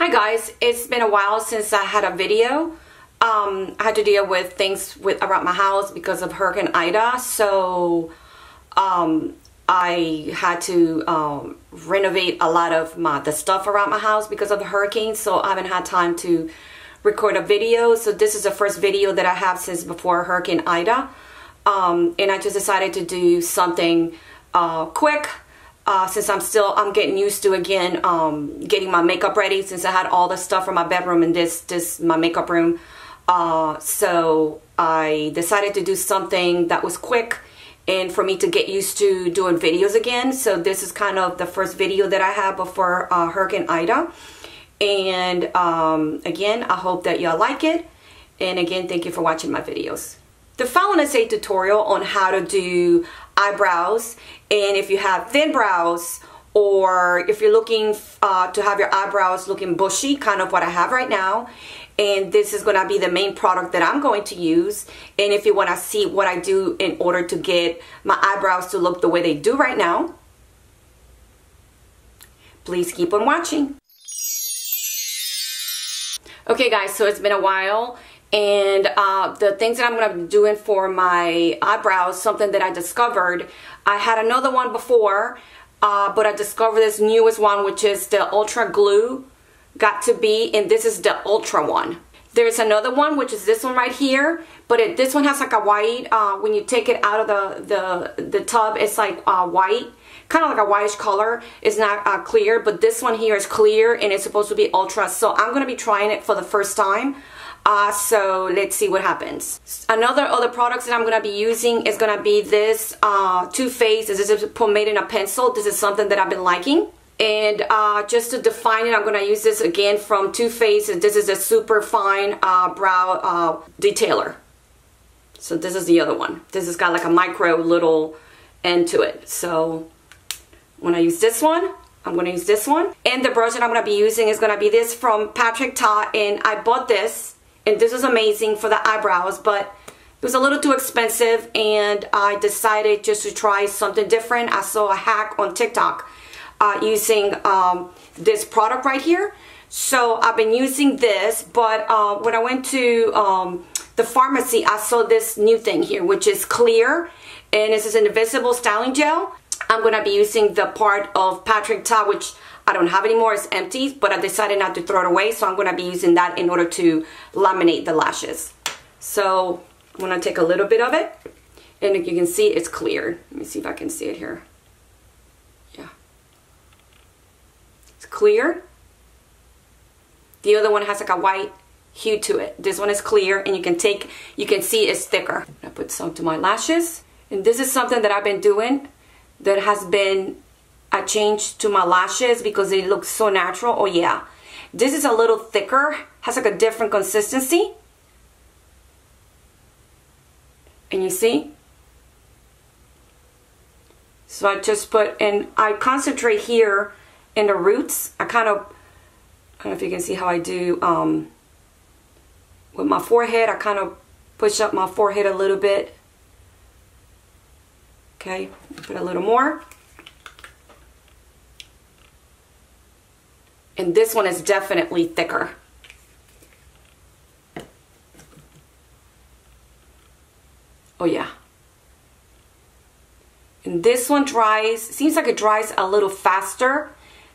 Hi guys, it's been a while since I had a video. Um, I had to deal with things with around my house because of Hurricane Ida, so um, I had to um, renovate a lot of my the stuff around my house because of the hurricane, so I haven't had time to record a video. So this is the first video that I have since before Hurricane Ida, um, and I just decided to do something uh, quick uh, since I'm still I'm getting used to again um, getting my makeup ready since I had all the stuff from my bedroom and this this my makeup room. Uh, so I decided to do something that was quick and for me to get used to doing videos again. So this is kind of the first video that I have before uh, Hurricane Ida. And um, again I hope that y'all like it. And again thank you for watching my videos. The following is a tutorial on how to do eyebrows and if you have thin brows or if you're looking uh, to have your eyebrows looking bushy kind of what I have right now and this is going to be the main product that I'm going to use and if you want to see what I do in order to get my eyebrows to look the way they do right now please keep on watching. Okay guys so it's been a while and uh, the things that I'm going to be doing for my eyebrows, something that I discovered. I had another one before, uh, but I discovered this newest one, which is the Ultra Glue Got2b, and this is the Ultra one. There's another one, which is this one right here, but it, this one has like a white, uh, when you take it out of the, the, the tub, it's like uh, white kind of like a whitish color. It's not uh, clear, but this one here is clear and it's supposed to be ultra. So I'm going to be trying it for the first time. Uh, so let's see what happens. Another other products that I'm going to be using is going to be this uh, Too Faced. This is a pomade and a pencil. This is something that I've been liking. And uh, just to define it, I'm going to use this again from Too Faced. This is a super fine uh, brow uh, detailer. So this is the other one. This has got like a micro little end to it. So when I use this one, I'm going to use this one. And the brush that I'm going to be using is going to be this from Patrick Ta. And I bought this and this is amazing for the eyebrows but it was a little too expensive and I decided just to try something different. I saw a hack on TikTok uh, using um, this product right here. So I've been using this, but uh, when I went to um, the pharmacy, I saw this new thing here, which is clear. And this is an invisible styling gel. I'm to be using the part of Patrick Ta, which I don't have anymore, it's empty, but I decided not to throw it away, so I'm gonna be using that in order to laminate the lashes. So I'm gonna take a little bit of it, and you can see it's clear. Let me see if I can see it here. Yeah. It's clear. The other one has like a white hue to it. This one is clear and you can take, you can see it's thicker. I put some to my lashes. And this is something that I've been doing that has been I changed to my lashes because they look so natural. Oh yeah. This is a little thicker, has like a different consistency. And you see? So I just put, and I concentrate here in the roots. I kind of, I don't know if you can see how I do um, with my forehead. I kind of push up my forehead a little bit. Okay, put a little more. And this one is definitely thicker. Oh yeah. And this one dries, seems like it dries a little faster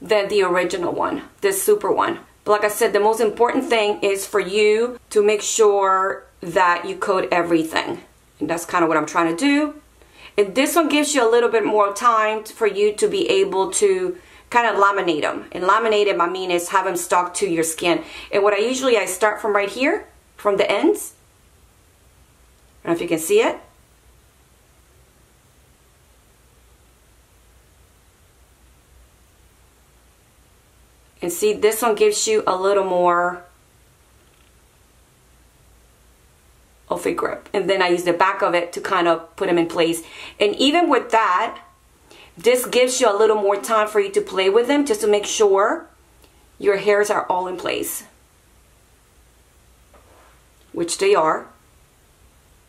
than the original one, this super one. But like I said, the most important thing is for you to make sure that you coat everything. And that's kind of what I'm trying to do. And this one gives you a little bit more time for you to be able to kind of laminate them. And laminate them, I mean, is have them stuck to your skin. And what I usually, I start from right here, from the ends. I don't know if you can see it. And see, this one gives you a little more of a grip. And then I use the back of it to kind of put them in place. And even with that, this gives you a little more time for you to play with them just to make sure your hairs are all in place. Which they are.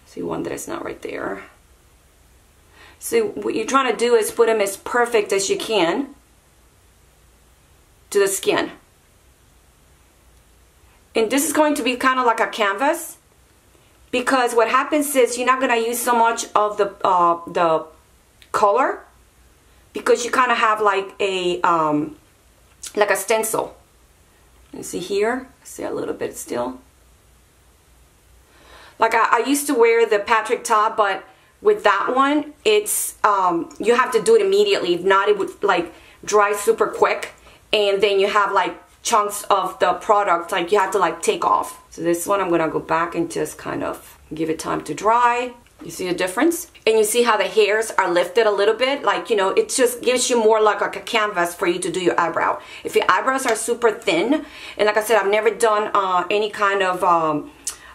See one that is not right there. So what you're trying to do is put them as perfect as you can to the skin. and this is going to be kind of like a canvas because what happens is you're not going to use so much of the uh, the color because you kind of have like a um, like a stencil. You see here? See a little bit still. Like I, I used to wear the Patrick Ta but with that one it's um, you have to do it immediately. If not it would like dry super quick and then you have like chunks of the product like you have to like take off. So this one I'm gonna go back and just kind of give it time to dry you see the difference? And you see how the hairs are lifted a little bit? Like you know it just gives you more like, like a canvas for you to do your eyebrow. If your eyebrows are super thin and like I said I've never done uh, any kind of um,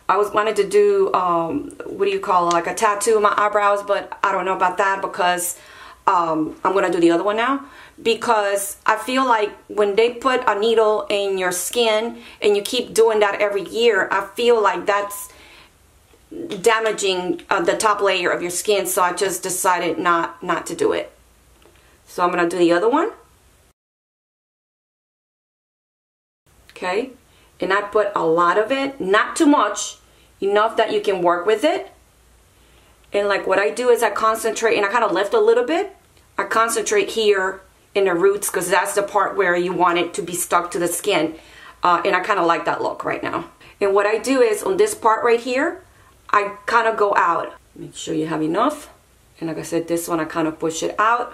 I was wanted to do um, what do you call it? Like a tattoo of my eyebrows but I don't know about that because um, I'm gonna do the other one now. Because I feel like when they put a needle in your skin and you keep doing that every year, I feel like that's damaging uh, the top layer of your skin. So I just decided not, not to do it. So I'm to do the other one. Okay. And I put a lot of it, not too much, enough that you can work with it. And like what I do is I concentrate and I kind of lift a little bit. I concentrate here in the roots because that's the part where you want it to be stuck to the skin. Uh, and I kind of like that look right now. And what I do is on this part right here, I kind of go out. Make sure you have enough. And like I said, this one I kind of push it out.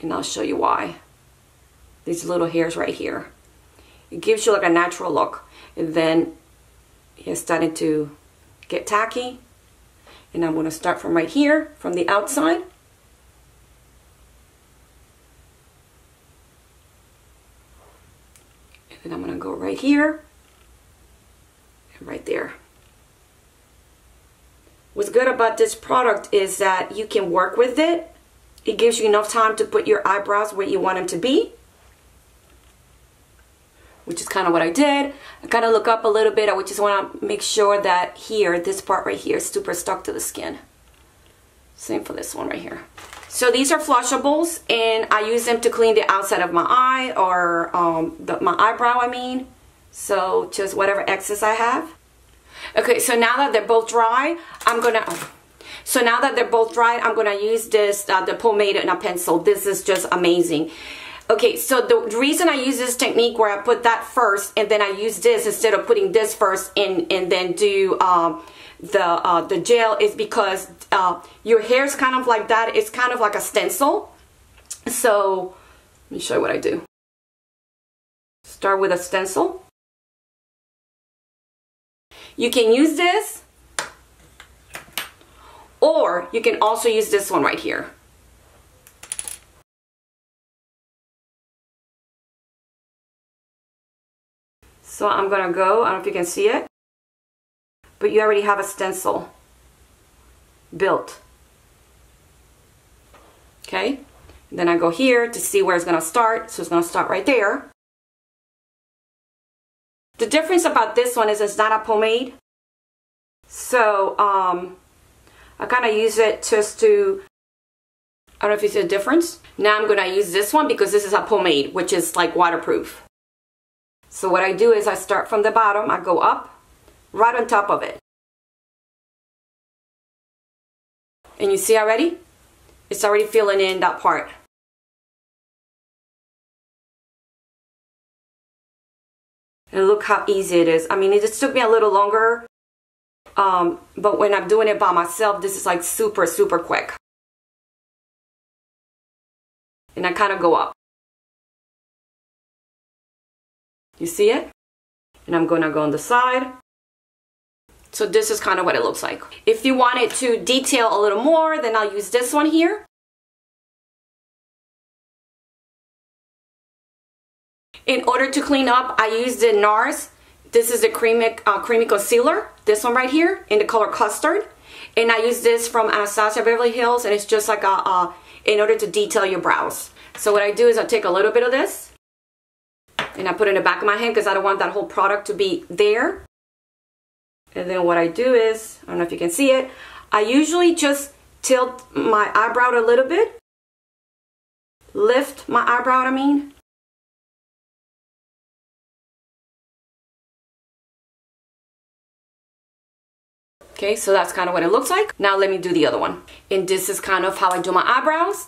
And I'll show you why. These little hairs right here. It gives you like a natural look. And then it's starting to get tacky. And I'm going to start from right here, from the outside. And then I'm going to go right here and right there. What's good about this product is that you can work with it. It gives you enough time to put your eyebrows where you want them to be. Which is kind of what I did. I kind of look up a little bit. I would just want to make sure that here, this part right here is super stuck to the skin. Same for this one right here. So these are flushables and I use them to clean the outside of my eye or um, the, my eyebrow I mean. So just whatever excess I have. Okay, so now that they're both dry, I'm gonna, so now that they're both dry, I'm gonna use this, uh, the pomade and a pencil. This is just amazing. Okay, so the reason I use this technique where I put that first and then I use this instead of putting this first and, and then do um, the, uh, the gel is because uh, your hair is kind of like that. It's kind of like a stencil. So let me show you what I do. Start with a stencil. You can use this or you can also use this one right here. So I'm gonna go, I don't know if you can see it, but you already have a stencil built. Okay, then I go here to see where it's gonna start. So it's gonna start right there. The difference about this one is it's not a pomade. So um, I kind of use it just to, I don't know if you see the difference. Now I'm going to use this one because this is a pomade, which is like waterproof. So what I do is I start from the bottom, I go up, right on top of it. And you see already? It's already filling in that part. And look how easy it is. I mean, it just took me a little longer. Um, but when I'm doing it by myself, this is like super, super quick. And I kind of go up. You see it? And I'm to go on the side. So this is kind of what it looks like. If you want it to detail a little more, then I'll use this one here. In order to clean up, I use the NARS. This is the creamy, uh, creamy concealer. This one right here in the color custard. And I use this from Anastasia Beverly Hills and it's just like a, uh, in order to detail your brows. So what I do is I take a little bit of this and I put it in the back of my hand because I don't want that whole product to be there. And then what I do is, I don't know if you can see it, I usually just tilt my eyebrow a little bit. Lift my eyebrow, I mean. Okay, so that's kind of what it looks like. Now let me do the other one. And this is kind of how I do my eyebrows.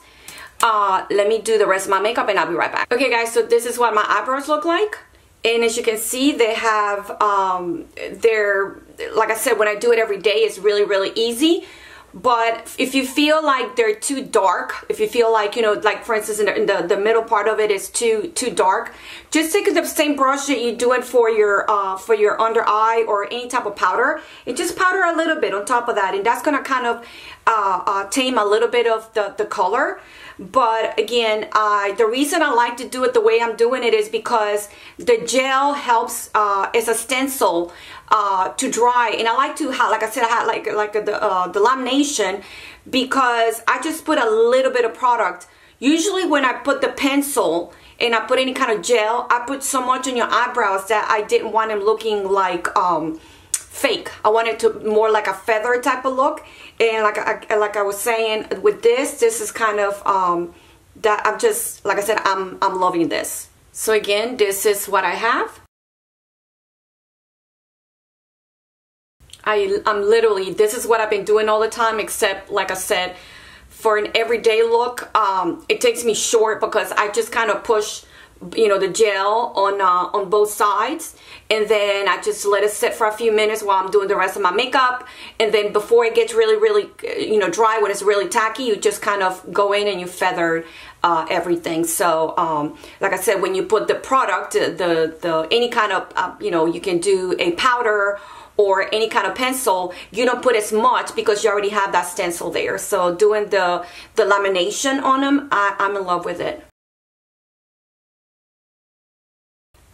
Uh, let me do the rest of my makeup and I'll be right back. Okay guys, so this is what my eyebrows look like. And as you can see, they have, um, they're, like I said, when I do it every day, it's really, really easy. But if you feel like they're too dark, if you feel like, you know, like for instance, in the, in the, the, middle part of it is too too dark, just take the same brush that you do it for your uh, for your under eye or any type of powder and just powder a little bit on top of that. And that's to kind of uh, uh, tame a little bit of the, the color. But again uh, the reason I like to do it the way I'm doing it is because the gel helps uh, as a stencil uh, to dry. And I like to have like I said I had like like the, uh, the lamination because I just put a little bit of product. Usually when I put the pencil and I put any kind of gel I put so much on your eyebrows that I didn't want them looking like um, fake. I want it to more like a feather type of look. And like I, like I was saying with this, this is kind of um, that I'm just like I said, I'm I'm loving this. So again, this is what I have. I, I'm literally, this is what I've been doing all the time, except like I said, for an everyday look, um, it takes me short because I just kind of push you know the gel on uh, on both sides. And then I just let it sit for a few minutes while I'm doing the rest of my makeup. And then before it gets really really you know dry when it's really tacky you just kind of go in and you feather uh, everything. So um, like I said when you put the product the the any kind of uh, you know you can do a powder or any kind of pencil you don't put as much because you already have that stencil there. So doing the the lamination on them I, I'm in love with it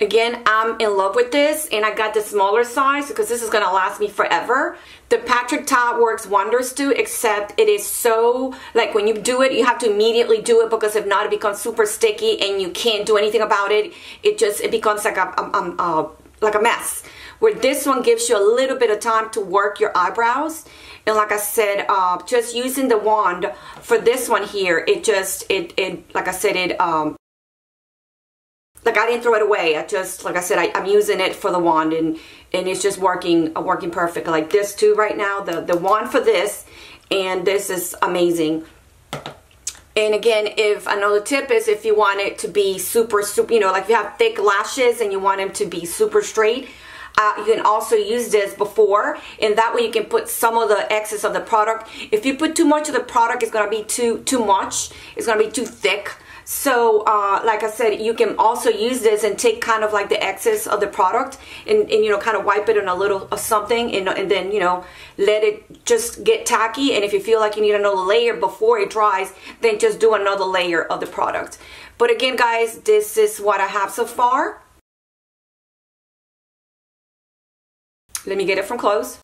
Again, I'm in love with this and I got the smaller size because this is to last me forever. The Patrick Ta works wonders too, except it is so, like when you do it, you have to immediately do it because if not, it becomes super sticky and you can't do anything about it. It just, it becomes like a like a mess. Where this one gives you a little bit of time to work your eyebrows. And like I said, uh, just using the wand for this one here, it just, it, it like I said, it um, like I didn't throw it away. I just, like I said, I, am using it for the wand and, and it's just working, uh, working perfect. Like this too right now, the, the wand for this, and this is amazing. And again, if another tip is if you want it to be super, super, you know, like you have thick lashes and you want them to be super straight, uh, you can also use this before and that way you can put some of the excess of the product. If you put too much of the product, it's going to be too, too much. It's going to be too thick. So uh, like I said, you can also use this and take kind of like the excess of the product and, and you know, kind of wipe it on a little of something and, and then, you know, let it just get tacky. And if you feel like you need another layer before it dries, then just do another layer of the product. But again, guys, this is what I have so far. Let me get it from close.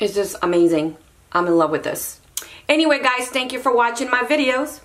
It's just amazing. I'm in love with this. Anyway, guys, thank you for watching my videos.